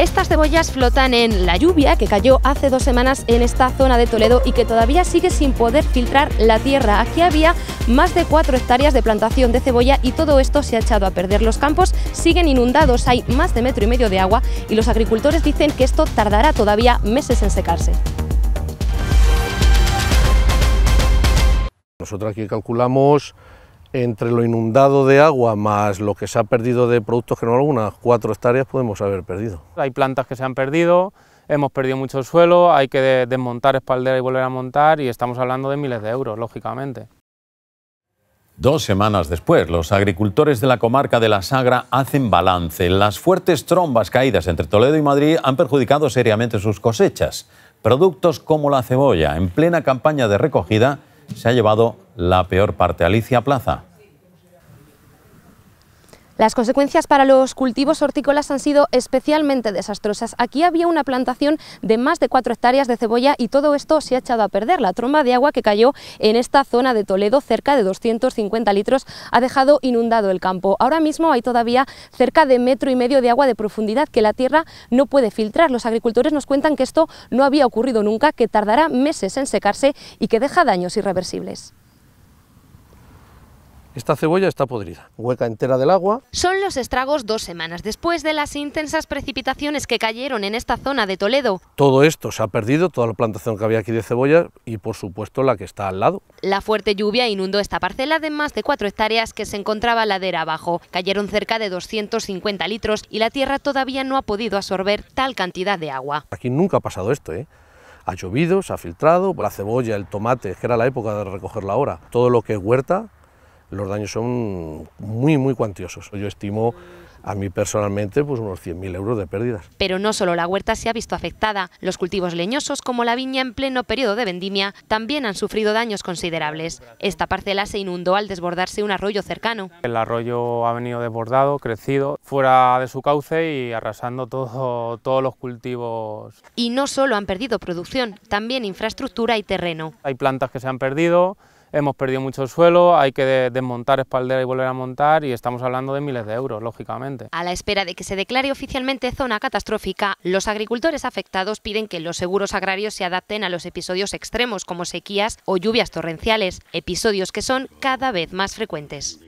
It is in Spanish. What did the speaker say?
Estas cebollas flotan en la lluvia que cayó hace dos semanas en esta zona de Toledo y que todavía sigue sin poder filtrar la tierra. Aquí había más de cuatro hectáreas de plantación de cebolla y todo esto se ha echado a perder. Los campos siguen inundados, hay más de metro y medio de agua y los agricultores dicen que esto tardará todavía meses en secarse. Nosotros aquí calculamos entre lo inundado de agua más lo que se ha perdido de productos que no algunas cuatro hectáreas podemos haber perdido. Hay plantas que se han perdido, hemos perdido mucho suelo, hay que desmontar espaldera y volver a montar y estamos hablando de miles de euros, lógicamente. Dos semanas después, los agricultores de la comarca de la Sagra hacen balance. Las fuertes trombas caídas entre Toledo y Madrid han perjudicado seriamente sus cosechas. Productos como la cebolla, en plena campaña de recogida, se ha llevado la peor parte. Alicia Plaza. Las consecuencias para los cultivos hortícolas han sido especialmente desastrosas. Aquí había una plantación de más de 4 hectáreas de cebolla y todo esto se ha echado a perder. La tromba de agua que cayó en esta zona de Toledo, cerca de 250 litros, ha dejado inundado el campo. Ahora mismo hay todavía cerca de metro y medio de agua de profundidad que la tierra no puede filtrar. Los agricultores nos cuentan que esto no había ocurrido nunca, que tardará meses en secarse y que deja daños irreversibles. Esta cebolla está podrida, hueca entera del agua. Son los estragos dos semanas después de las intensas precipitaciones que cayeron en esta zona de Toledo. Todo esto se ha perdido, toda la plantación que había aquí de cebolla y por supuesto la que está al lado. La fuerte lluvia inundó esta parcela de más de cuatro hectáreas que se encontraba ladera abajo. Cayeron cerca de 250 litros y la tierra todavía no ha podido absorber tal cantidad de agua. Aquí nunca ha pasado esto, ¿eh? Ha llovido, se ha filtrado, la cebolla, el tomate, que era la época de recogerla ahora, todo lo que es huerta los daños son muy, muy cuantiosos. Yo estimo a mí personalmente pues unos 100.000 euros de pérdidas. Pero no solo la huerta se ha visto afectada, los cultivos leñosos como la viña en pleno periodo de vendimia también han sufrido daños considerables. Esta parcela se inundó al desbordarse un arroyo cercano. El arroyo ha venido desbordado, crecido, fuera de su cauce y arrasando todo, todos los cultivos. Y no solo han perdido producción, también infraestructura y terreno. Hay plantas que se han perdido, hemos perdido mucho suelo, hay que desmontar espaldera y volver a montar y estamos hablando de miles de euros, lógicamente. A la espera de que se declare oficialmente zona catastrófica, los agricultores afectados piden que los seguros agrarios se adapten a los episodios extremos como sequías o lluvias torrenciales, episodios que son cada vez más frecuentes.